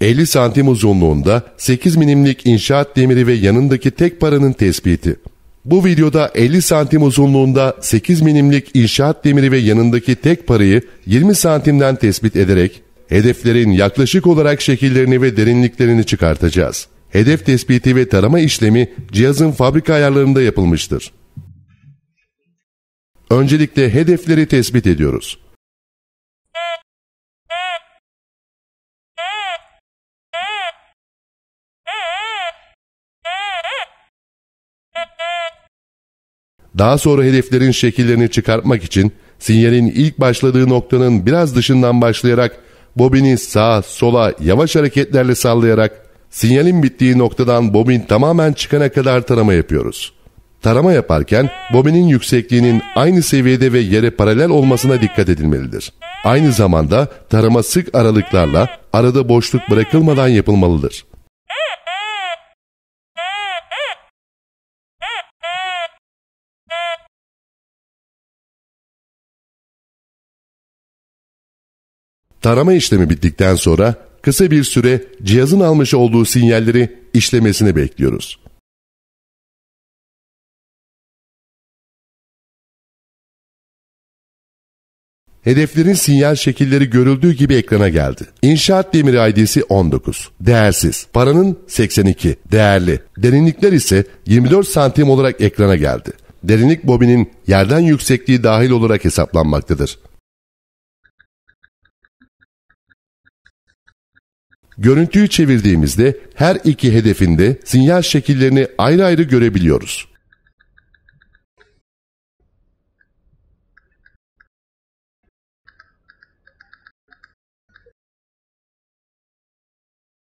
50 santim uzunluğunda 8 milimlik inşaat demiri ve yanındaki tek paranın tespiti. Bu videoda 50 santim uzunluğunda 8 milimlik inşaat demiri ve yanındaki tek parayı 20 santimden tespit ederek hedeflerin yaklaşık olarak şekillerini ve derinliklerini çıkartacağız. Hedef tespiti ve tarama işlemi cihazın fabrika ayarlarında yapılmıştır. Öncelikle hedefleri tespit ediyoruz. Daha sonra hedeflerin şekillerini çıkartmak için sinyalin ilk başladığı noktanın biraz dışından başlayarak bobini sağa sola yavaş hareketlerle sallayarak sinyalin bittiği noktadan bobin tamamen çıkana kadar tarama yapıyoruz. Tarama yaparken bobinin yüksekliğinin aynı seviyede ve yere paralel olmasına dikkat edilmelidir. Aynı zamanda tarama sık aralıklarla arada boşluk bırakılmadan yapılmalıdır. Tarama işlemi bittikten sonra kısa bir süre cihazın almış olduğu sinyalleri işlemesini bekliyoruz. Hedeflerin sinyal şekilleri görüldüğü gibi ekrana geldi. İnşaat demiri ID'si 19. Değersiz. Paranın 82. Değerli. Derinlikler ise 24 santim olarak ekrana geldi. Derinlik bobinin yerden yüksekliği dahil olarak hesaplanmaktadır. Görüntüyü çevirdiğimizde her iki hedefinde sinyal şekillerini ayrı ayrı görebiliyoruz.